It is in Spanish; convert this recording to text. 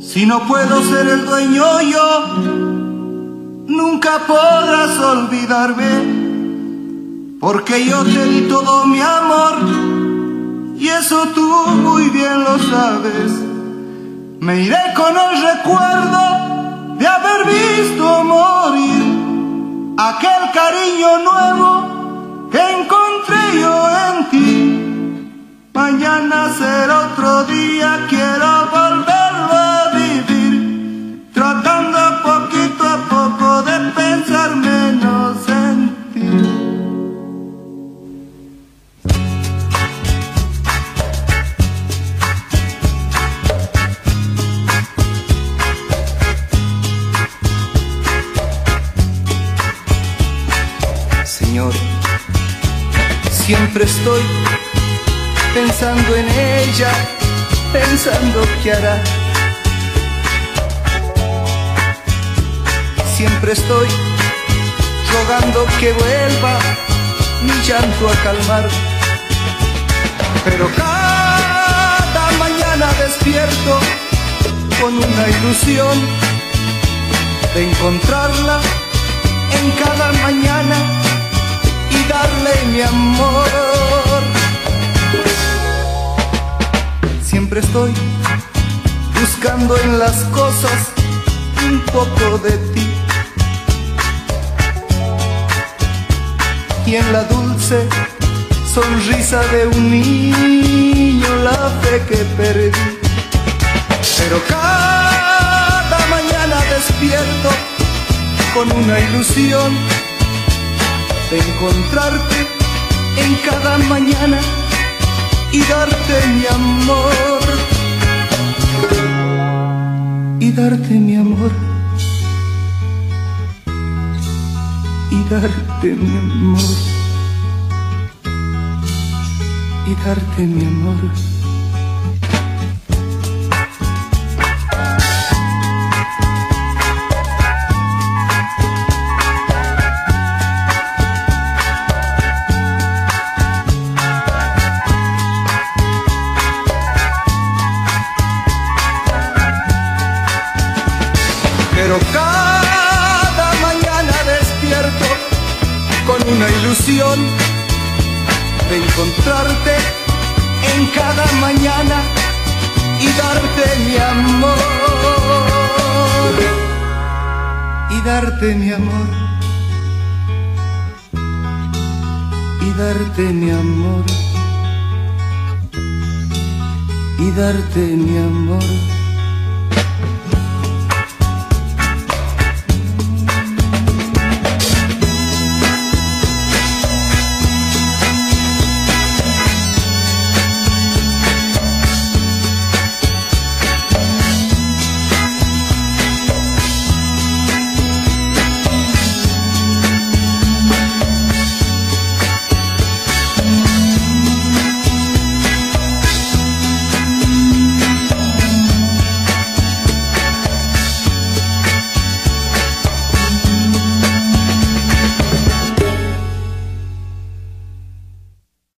Si no puedo ser el dueño yo, nunca podrás olvidarme, porque yo te di todo mi amor, y eso tú muy bien lo sabes. Me iré con el recuerdo Será otro día, quiero volverlo a vivir, tratando poquito a poco de pensar menos en ti. Señor, siempre estoy pensando en ella, pensando qué hará. Siempre estoy rogando que vuelva mi llanto a calmar. Pero cada mañana despierto con una ilusión de encontrarla en cada mañana y darle mi amor. Siempre estoy buscando en las cosas un poco de ti. Y en la dulce sonrisa de un niño la fe que perdí. Pero cada mañana despierto con una ilusión de encontrarte en cada mañana y darte mi amor. Darte mi amor. Y darte mi amor. Y darte mi amor. Una ilusión de encontrarte en cada mañana y darte mi amor. Y darte mi amor. Y darte mi amor. Y darte mi amor.